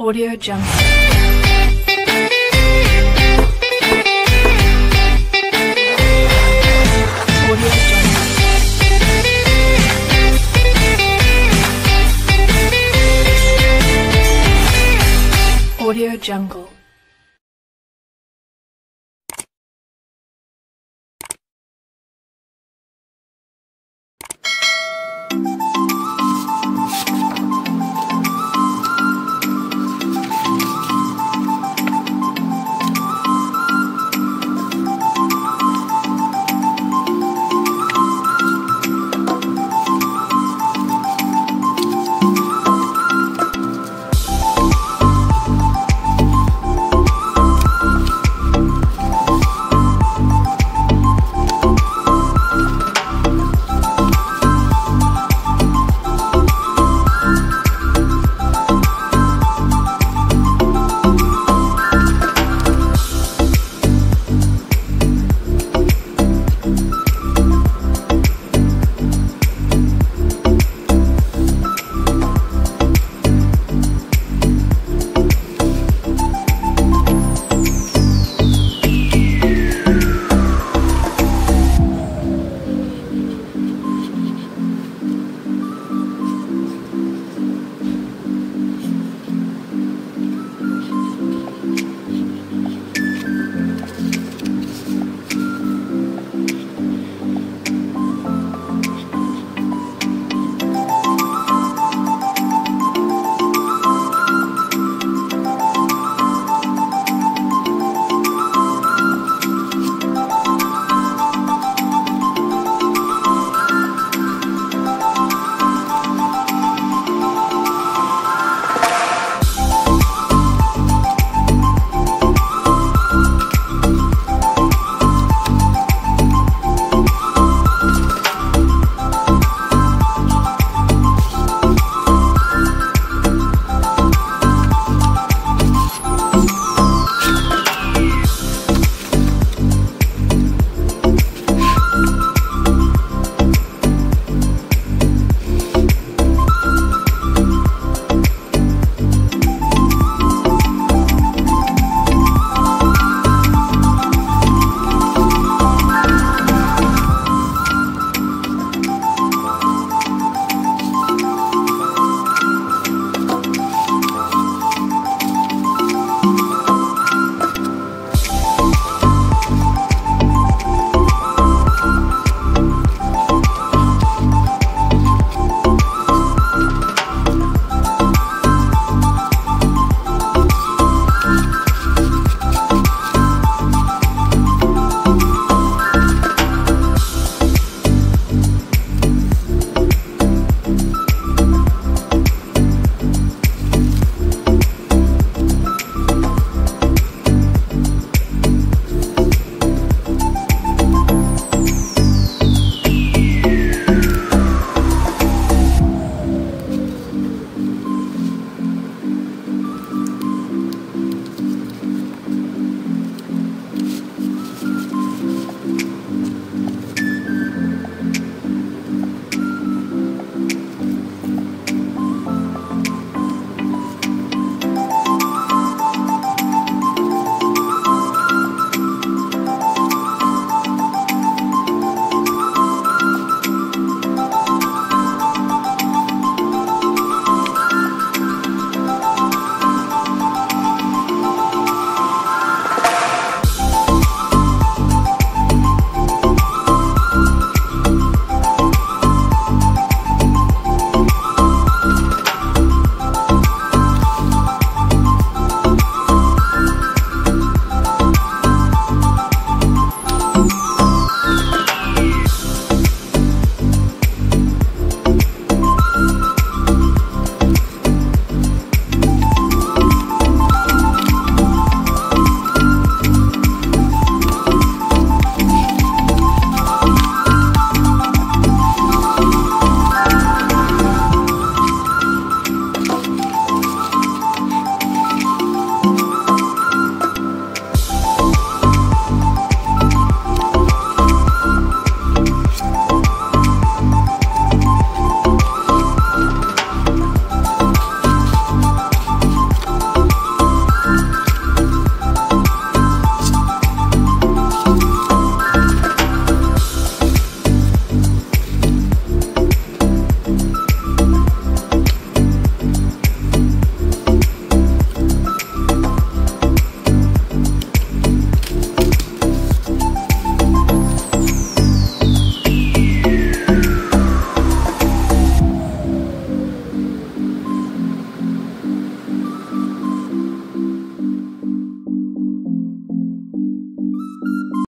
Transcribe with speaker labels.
Speaker 1: Audio Jungle. Audio Jungle. Audio Jungle.